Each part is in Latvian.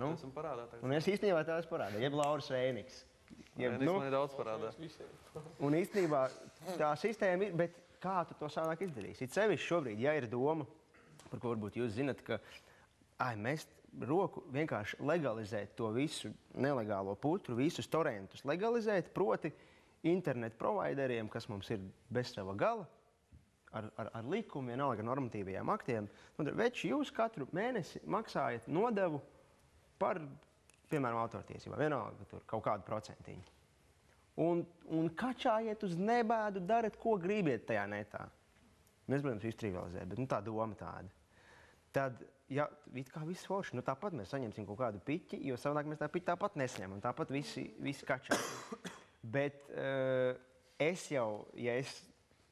Nu? Esmu parādā tagad. Un es īstenībā tās parādīju, jeb Lauris Reiniks. Jā, Jeb, nu, man ir daudz parādā. Un īstenībā tā sistēma ir, bet kā tu to savādāk izdarīsi? It sevišķi šobrīd, ja ir doma, par ko varbūt jūs zinat, ka ai, mēs roku vienkārši legalizēt to visu nelegālo putru, visus torentus legalizēt, proti internetu provideriem, kas mums ir bez sava gala, ar, ar, ar likumiem, vienalga normatīvajiem aktiem. Nu, veči, jūs katru mēnesi maksājat nodevu par, piemēram, autortiesībām, vienalga tur kaut kādu procentiņu. Un, un kačājiet uz nebēdu, dariet, ko gribiet tajā netā. Mēs, protams, visu trivializējam, bet nu, tā doma tāda. Tad, ja it kā viss forši, nu tāpat mēs saņemsim kaut kādu piķi, jo savādāk mēs tā piķi tāpat nesaņemam. Tāpat visi, visi kačā. bet uh, es jau, ja es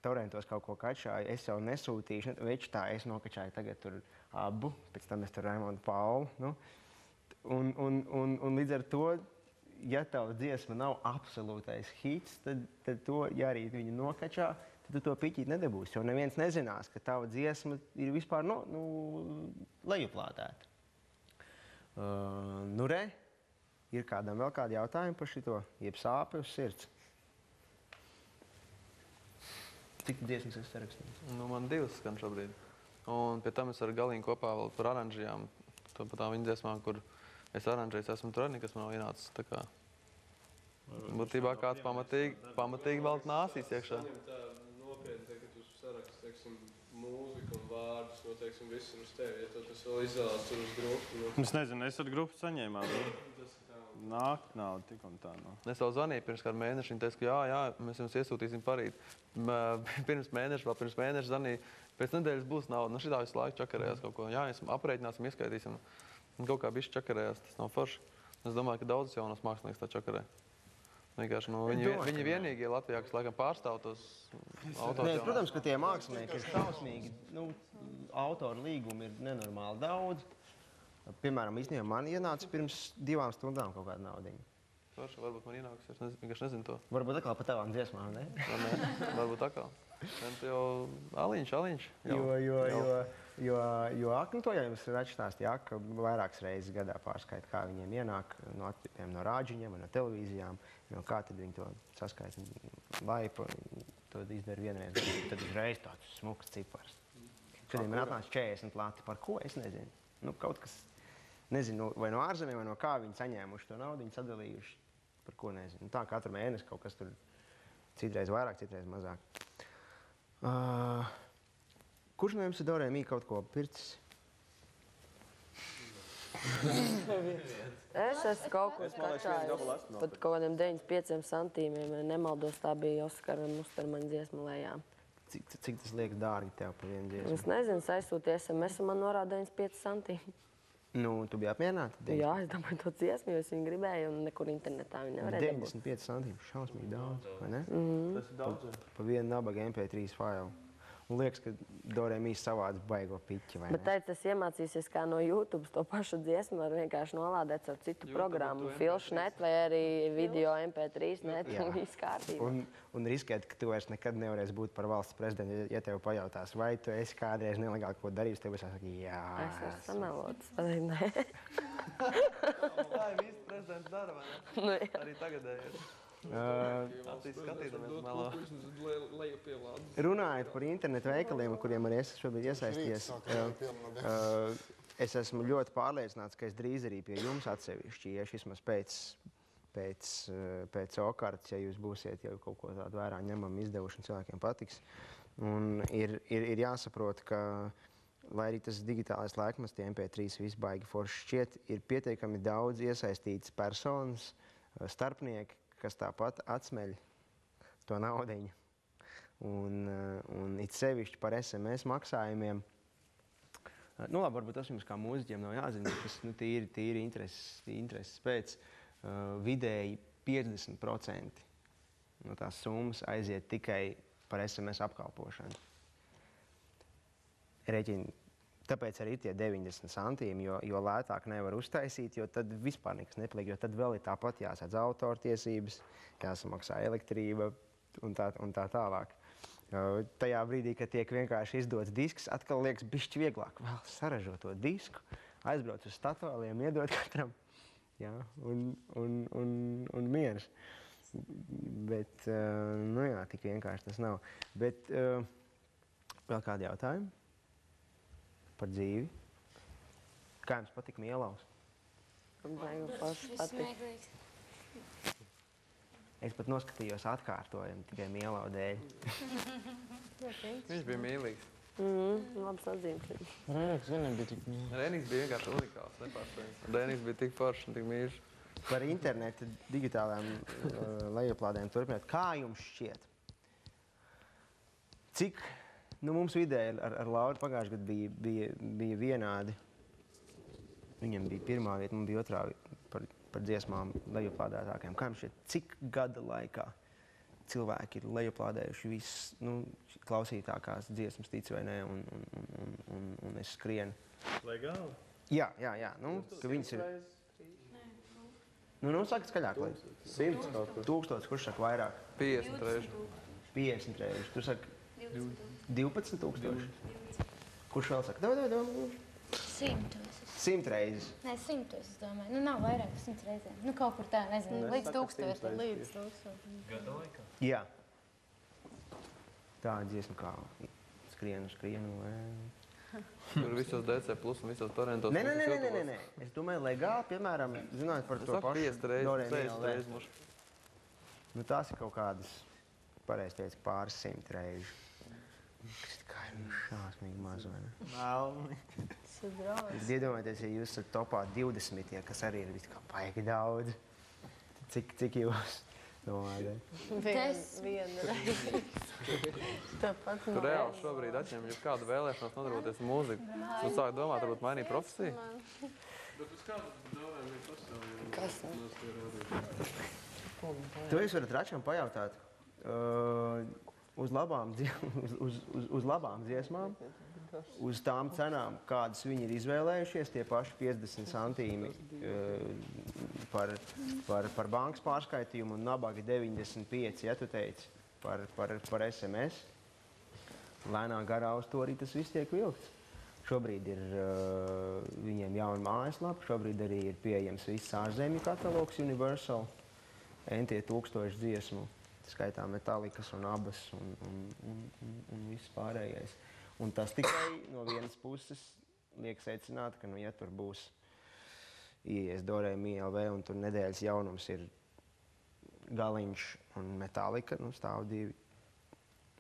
torrentos kaut ko kačāju, es jau nesūtīšu, veči tā, es nokačāju tagad tur abu, pēc tam es tur Raimondu Paulu. Nu, un, un, un, un līdz ar to ja tava dziesma nav absolūtais hits, tad, tad to, ja arī viņu nokačā, tad tu to piķīt nedabūsi. Jo neviens nezinās, ka tava dziesma ir vispār no, nu, lejuplādēta. Uh, nu, re, ir kādam vēl kādi jautājumi par šito, jeb sāpi uz sirds? Cik dziesmas es sarakstīju? Nu, man divas skan šobrīd. Un pie tam es ar Galīnu kopā vēl par oranžijām. Tā par tām viņa dziesmām, kur es oranžējis esmu tur, nekas man nav ienācis. Tā kā būtībā kāds pamatīgi, pamatīgi vēl nāsīs iekšā. Nopietni, tagad uz sarakstu, teiksim, mūziku un vārdus, no, teiksim, viss ir uz tevi. Ja tu tas vēl izvēlās tur uz grupu, nu, Es nezinu, es ar grupu ir tā. Nāk, nav tik un tā. Nu. Es jau zvanīju pirms kāda mēneša. Viņa teica, ka jā, jā, mēs jums iesūtīsim parīt. Pirms mēneša, vēl pirms mēneša zvanīju, pēc nedēļas būs nauda. Nu, šitā visu laiku čakarējās kaut ko. Jā, mēs aprēķināsim, ieskaitīsim. Un kaut kā bišķi čakarējās, tas nav forši. Es domāju, ka daudzas jaunas mākslinieces tā čakarē. Vienkārši nu, viņi, domāju, viņi vienīgie Latvijā, kas laikam pārstāv tos autors. protams, ka tie mākslinieki ir šausmīgi. Nu, autoru līgumi ir nenormāli daudz. Piemēram, īstenībā man ienāca pirms divām stundām kaut kāda nauda. Forši, varbūt man ienāks, es nezinu, vienkārši nezinu to. Varbūt atkal par tavām dziesmām, ne? Vai ne? Varbūt atkal. Nē, tu jau aliņš, aliņš. Jau, Jo, jo, jau. jo, jo, jo akni to jau jums ir atšķirstās, ka vairākas reizes gadā pārskaita, kā viņiem ienāk no, at- piemēram, no rāģiņiem vai no televīzijām, no kā tad viņi to saskaita laipu, to izdara vienreiz, tad uzreiz tāds smuks cipars. Šodien man atnāca 40 lati, par ko es nezinu. Nu, kaut kas, nezinu, vai no ārzemēm, vai no kā viņi saņēmuši to naudu, viņi sadalījuši, par ko nezinu. Nu, tā katru mēnesi kaut kas tur citreiz vairāk, citreiz mazāk. Uh, kurš no jums ir Dorēmī kaut ko pircis? Es esmu kaut ko skačājis. Pat kaut kādiem 95 centīmiem, ja nemaldos, tā bija Oskara Mustermaņa dziesma lejā. Cik, cik tas liekas dārgi tev par vienu dziesmu? Es nezinu, aizsūties SMS, un man norāda 95 centīmi. Nu, tu biji apmierināta? Jā, es domāju, to dziesmu, jo es viņu gribēju, un nekur internetā viņu nevarēju dabūt. 95 centīmus. Šausmīgi daudz, vai ne? Tas ir daudz. jā. Pa vienu nabaga MP3 failu. Liekas, ka Dorēmī savāds baigo piķi, vai Bet ne? teicu, tas iemācīsies kā no YouTube to pašu dziesmu, var vienkārši nolādēt ar citu YouTube, programmu, to filšu net vai arī video MP3 net, un viss kārtībā. Un, un riskēt, ka tu vairs nekad nevarēsi būt par valsts prezidentu, ja- tev pajautās, vai tu esi kādreiz nelegāli ko darījis, tev būs jāsaka, jā. Es esmu samelots. pateikt, nē. Tā ir viss prezidents dara, vai ne? Nu, jā. Arī tagadēji. Runājot par internetu veikaliem, kuriem arī es šobrīd uh, es esmu ļoti pārliecināts, ka es drīz arī pie jums atsevišķi iešu vismaz pēc, pēc, pēc okārtas, ja jūs būsiet jau kaut ko tādu vērā ņemam izdevuši un cilvēkiem patiks. Un ir, ir, ir jāsaprot, ka lai arī tas digitālais laikmets, tie MP3 viss baigi forši šķiet, ir pietiekami daudz iesaistītas personas, starpnieki, kas tāpat atsmeļ to naudiņu. Un, eh, un it sevišķi par SMS maksājumiem. Eh, Nu, labi, varbūt tas jums kā mūziķiem nav jāzina, bet tas nu, tīri, tīri intereses, intereses pēc. Uh, vidēji 50% no tās summas aiziet tikai par SMS apkalpošanu. Reķini. Tāpēc arī tie 90 centīmi, jo, jo lētāk nevar uztaisīt, jo tad vispār nekas nepaliek. Jo tad vēl ir tāpat jāsēdz autortiesības, jāsamaksā elektrība un tā, un tā tālāk. Uh, Tajā brīdī, kad tiek vienkārši izdots disks, atkal liekas, bišķi vieglāk vēl saražot to disku, aizbrauc uz statuēliem, iedod katram. Jā, un, un, un, un mieras. Bet, uh, nu jā, tik vienkārši tas nav. Bet uh, vēl kādi jautājumi par dzīvi? Kā jums patika Mielaus? Man patīk. Smieklīgs. Es pat noskatījos atkārtojumu tikai Mielau dēļ. Viņš bija mīlīgs. Mm, labi sadzīmts. Rēniks vienam bija tik mīļš. Rēnīgs bija vienkārši unikāls. nepārspējams. Rēnīgs bija tik foršs un tik mīļš. Par internetu digitālām uh, lejuplādēm turpināt. Kā jums šķiet? Cik nu, mums vidēji ar, ar Lauru pagājušajā gadā bija, bija, bija vienādi? Viņam bija pirmā vieta, man bija otrā par, par dziesmām lejuplādētākajām. Kā jums šķiet, cik gada laikā cilvēki ir lejuplādējuši visas nu, klausītākās dziesmas, tic vai nē, un, un, un, un, un, un es skrienu? Legāli? Jā, jā, jā. Nu, ka viņas ir. Nu, nu saka skaļāk, lai. Simts kaut kur. Tūkstots, kurš saka vairāk? 50 reizes. 50 reizes. Tu saki 12 tūkstoši. Kurš vēl saka? Dod, dod, dod. Simtos. 100 reizes. Nē, simtos, es domāju. Nu, nav vairāk par simts reizēm. Nu, kaut kur tā, nezinu, Nu, es līdz saku tūkstotim. simts Līdz tūkstotim. Jā. Tā dziesma, kā skrienu, skrienu. Tur visos DC plus un visos torentos. Nē, nē, nē, nē, nē, nē. Es domāju, legāli, piemēram, zināt par Es to saku pašu 50 reizes, Do, re, mi, 60 el, reizes. re. muš. Nu, tās ir kaut kādas, pareizi teicu, pāris simt reizes. Kā ir šausmīgi maz, vai ne? Melni. Tas ir draudz. Jūs iedomājaties, ja jūs esat topā 20, ja, kas arī ir vis kā baigi daudz. Cik, cik jūs domājat? Tas- Viena reize. Tāpat Tu reāli šobrīd atņem jau kādu vēlēšanos nodarboties ar mūziku. Tu sāki domāt, varbūt mainīt profesiju. Bet uz kādu domājumu ir pastāvīgi? Kas. To jūs varat račam pajautāt. Uh, uz, labām, uz, uz, uz, uz labām dziesmām, uz tām cenām, kādas viņi ir izvēlējušies, tie paši 50 centīmi uh, par, par, par bankas pārskaitījumu un nabaga 95, ja tu teici, par, par, par SMS. Lēnā garā uz to arī tas viss tiek vilkts. Šobrīd ir uh, viņiem jauna mājaslapa, šobrīd arī ir pieejams viss ārzemju katalogs Universal. Entie tūkstoši dziesmu, tā skaitā metālikas un abas un, un, un, un, un viss pārējais. Un tas tikai no vienas puses liek secināt, ka, nu, ja tur būs ieies Dorē MLV un tur nedēļas jaunums ir galiņš un metālika, nu, stāv divi.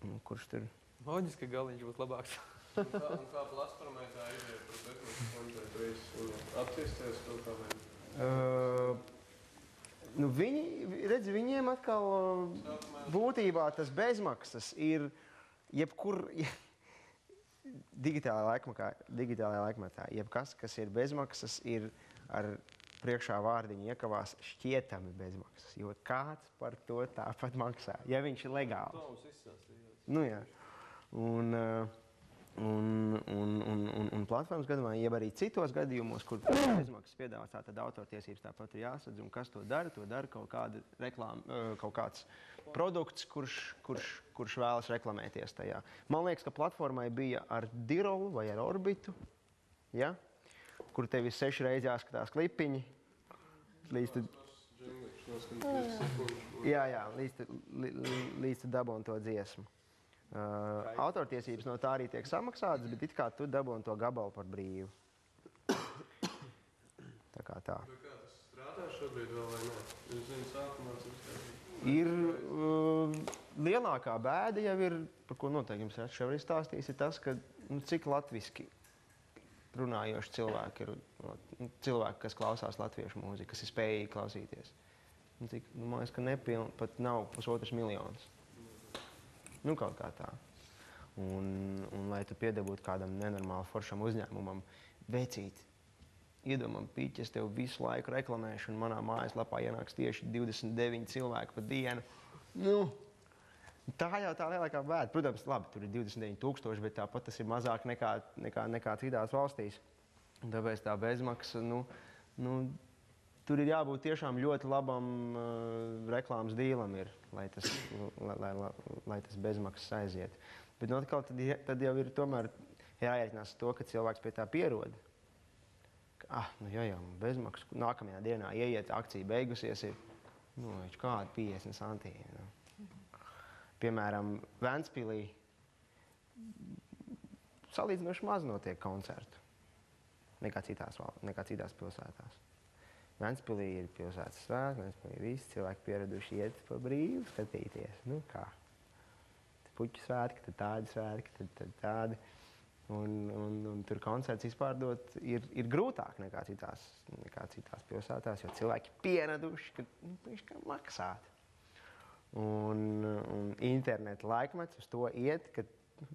Nu, kurš tur? Loģiski, ka galiņš būs labāks. Un kā, un kā platformai tā ideja par koncertu un attīsties kaut kā vai Uh, nu viņi, redz, viņiem atkal uh, būtībā tas bezmaksas ir jebkur digitālajā laikmatā, digitālajā laikmatā. Jebkas, kas ir bezmaksas, ir ar priekšā vārdiņu iekavās šķietami bezmaksas. Jo kāds par to tāpat maksā, ja viņš ir legāls. Nu, jā. Un, uh, Un, un, un, un, un platformas gadījumā, jeb arī citos gadījumos, kur bezmaksas piedāvās, tad autortiesības tāpat ir jāsadz. Un kas to dara? To dara kaut, kāda reklāma, kaut kāds produkts, kurš, kurš, kurš vēlas reklamēties tajā. Man liekas, ka platformai bija ar Dirolu vai ar Orbitu, ja? kur tev ir seši reizes jāskatās klipiņi. Līdz tu, jā, jā, līdz, tu, līdz tu dabūni to dziesmu. Uh, autortiesības no tā arī tiek samaksātas, bet it kā tu dabūni to gabalu par brīvu. Tā kā tā. Kā tas strādā šobrīd vēl vai nē? Es zinu, sākumā tas. Ir uh, lielākā bēda jau ir, par ko noteikti jums jau ir stāstījis, ir tas, ka nu, cik latviski runājoši cilvēki ir, nu, cilvēki, kas klausās latviešu mūziku, kas ir spējīgi klausīties. Nu, cik, nu, man liekas, ka nepiln, pat nav pusotras miljonas. Nu, kaut kā tā. Un, un lai tu piedabūtu kādam nenormāli foršam uzņēmumam, vecīt, iedomam, pīķi, es tev visu laiku reklamēšu, un manā mājaslapā ienāks tieši 29 cilvēki pa dienu. Nu, tā jau tā lielākā bēda. Protams, labi, tur ir 29,000, bet tāpat tas ir mazāk nekā, nekā, nekā citās valstīs. Tāpēc tā bezmaksa, nu, nu, tur ir jābūt tiešām ļoti labam uh, reklāmas dīlam, ir, lai, tas, lai, lai, lai, lai tas bezmaksas aiziet. Bet nu, atkal, tad, tad jau ir tomēr jāierēķinās ar to, ka cilvēks pie tā pierod. ah, nu, ja jau bezmaksas, nākamajā dienā ieiet, akcija beigusies, ir nu, kādi 50 centīmi. Nu. Piemēram, Vēnspīlī salīdzinoši maz notiek koncertu nekā citās, nekā citās pilsētās. Vēnspīlī ir pilsētas svētki, Vēnspīlī visi cilvēki pieraduši iet pa brīvu skatīties. Nu, kā? Tad puķu svētki, tad tādi svētki, tad, tad tādi. Un, un, un tur koncerts izpārdot ir, ir grūtāk nekā citās, nekā citās pilsētās, jo cilvēki pieraduši, ka nu, viņš kā maksāt. Un, un interneta laikmets uz to iet, ka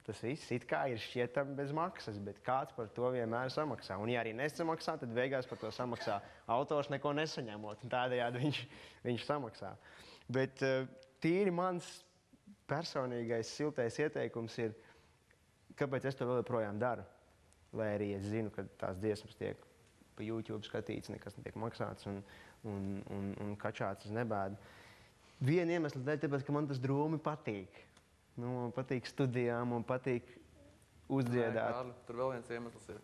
tas viss it kā ir šķietami bez maksas, bet kāds par to vienmēr samaksā. Un, ja arī nesamaksā, tad beigās par to samaksā autors neko nesaņemot. Tādējādi viņš, viņš samaksā. Bet eh, tīri mans personīgais siltais ieteikums ir, kāpēc es to vēl joprojām daru. Lai arī es zinu, ka tās dziesmas tiek pa YouTube skatīts, nekas netiek maksāts un, un, un, un kačāts uz nebēdu. Viena iemesla dēļ, tāpēc, ka man tas drūmi patīk. Nu, man patīk studijām, man patīk uzdziedāt. Kārli, tur vēl viens iemesls ir.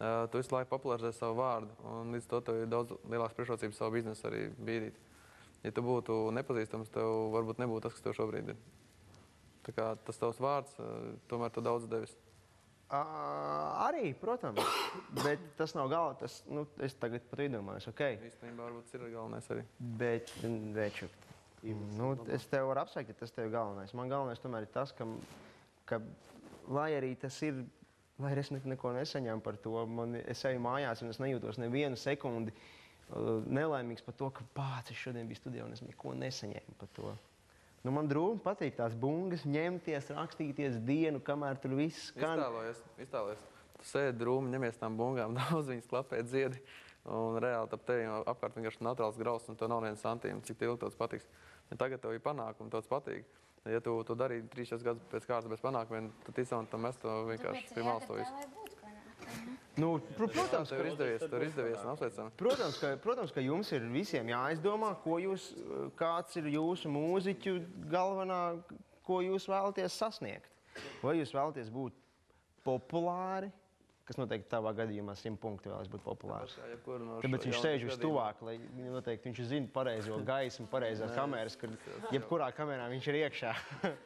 Uh, tu visu laiku popularizē savu vārdu, un līdz to tev ir daudz lielāks priekšrocības savu biznesu arī bīdīt. Ja tu būtu nepazīstams, tev varbūt nebūtu tas, kas tev šobrīd ir. Tā kā tas tavs vārds, uh, tomēr tu daudz devis. Ā, Arī, protams, bet tas nav galvenais. Tas, Nu, es tagad pat iedomājos, ok, Īstenībā varbūt ir galvenais arī. bet veču. Nu, es tev varu apsveikt, ja tas tev ir galvenais. Man galvenais tomēr ir tas, ka, ka lai arī tas ir, lai arī es ne- neko nesaņemu par to, man, es eju mājās un es nejūtos nevienu sekundi uh, nelaimīgs par to, ka pats es šodien biju studijā un es neko nesaņēmu par to. Nu, man drūmi patīk tās bungas, ņemties, rakstīties dienu, kamēr tur viss skan. Iztēlojies, iztēlojies. Tu sēdi drūmi, ņemies tām bungām, daudz viņas klapē dziedi. Un reāli ap tevi apkārt vienkārši naturāls grauds, un tev nav viens santīms, cik ilgi tev tas patiks. Ja tagad tev ir panākumi, tev tas patīk. Ja tu to darīji 3-4 gadus pēc kārtas bez panākumiem, tad ticam, tam mēs to vienkārši pie malas to visu. Nu, pr protams, tev ir izdevies, tev ir izdevies, un apsveicam. Protams ka, protams, ka jums ir visiem jāizdomā, ko jūs, kāds ir jūsu mūziķu galvenā, ko jūs vēlaties sasniegt. Vai jūs vēlaties būt populāri, kas noteikti tavā gadījumā simt punkti vēlas būt populārs. Jā, no Tāpēc viņš sēž vistuvāk, lai viņu noteikti viņš zina pareizo gaismu, pareizās kameras, kad jebkurā kamerā viņš ir iekšā.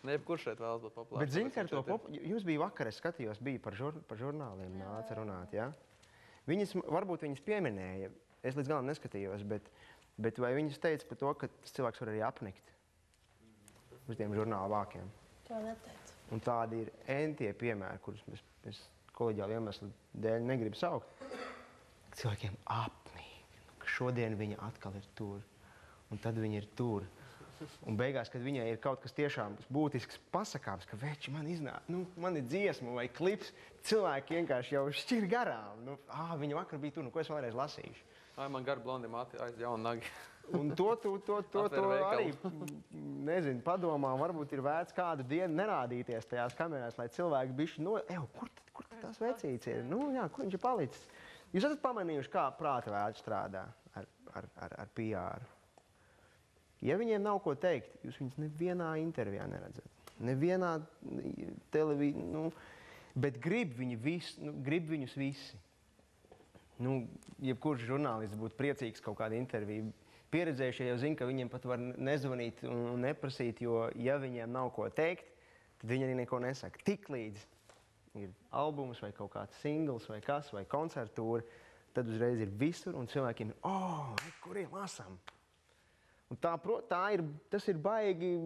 Ne jebkurš šeit vēlas būt populārs. Bet zini, ka ar to viņš šeit ir. pop... jums bija vakar, es skatījos, bija par, žur... par žurnāliem, nāca runāt. Ja? Viņas, varbūt viņas pieminēja, es līdz galam neskatījos, bet, bet vai viņas teica par to, ka tas cilvēks var arī apnikt uz tiem žurnāla vākiem? To neteicu. Un tādi ir entie piemēri, kurus mēs, mēs kolēģiāli iemeslu dēļ negribam saukt. Cilvēkiem apnīk, ka šodien viņa atkal ir tur, un tad viņa ir tur. Un beigās, kad viņai ir kaut kas tiešām būtisks pasakāms, ka veči man iznāk, nu, man ir dziesma vai klips, cilvēki vienkārši jau šķir garām. Nu, ā, viņa vakar bija tur, nu, ko es vēlreiz lasīšu. Ai, man gar blondi mati aiz jaunu nagi. Un to, to, to, to, to arī mm, nezinu, padomā. Varbūt ir vērts kādu dienu nerādīties tajās kamerās, lai cilvēki bišķi no, eju, kur, tad, tās vecītes ir? Nu, jā, kur viņš ir palicis? Jūs esat pamanījuši, kā prāta vērts strādā ar, ar, ar, ar PR. Ja viņiem nav ko teikt, jūs viņus nevienā intervijā neredzat. Nevienā televīzijā, nu, bet grib, viņi vis, nu, grib viņus visi. Nu, jebkurš žurnālists būtu priecīgs kaut kādu interviju. Pieredzējušie jau zina, ka viņiem pat var nezvanīt un neprasīt, jo, ja viņiem nav ko teikt, tad viņi arī neko nesaka. Tiklīdz ir albums vai kaut kāds singls vai kas, vai koncertūra, tad uzreiz ir visur un cilvēkiem ir, oh, kuriem lasām? Un tā, tā ir, tas ir baigi,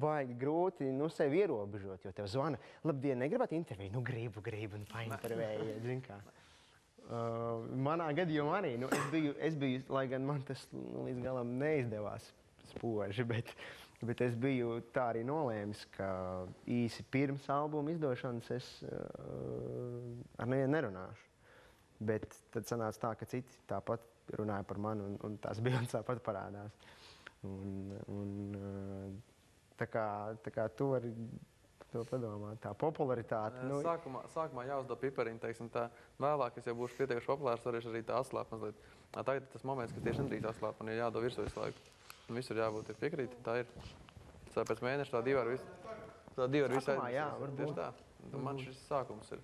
baigi grūti nu, sevi ierobežot, jo tev zvana, labdien, negribat interviju? Nu, gribu, gribu, nu, paņem par vēju, zin kā. Uh, manā gadījumā arī, nu, es, biju, es biju, lai gan man tas nu, līdz galam neizdevās spoži, bet, bet es biju tā arī nolēmis, ka īsi pirms albuma izdošanas es uh, ar nevienu nerunāšu. Bet tad sanāca tā, ka citi tāpat runāja par mani, un, un tās bildes tāpat parādās. Un, un, uh, tā, kā, tā kā tu vari to padomāt, tā popularitāte. Nu, sākumā, sākumā jāuzdod pipariņu, teiksim, tā vēlāk es jau būšu pietiekami populārs, varēšu arī tā atslābt mazliet. Tagad ir tas moments, kad tieši nedrīkst atslābt un ir jādod virsū visu laiku. Un visur jābūt, ir piekrīt, tā ir. Tā pēc mēneša tā divi ar visu. Tā divi ar visu. Sākumā, jā, varbūt. Tieši tā. Man šis sākums ir.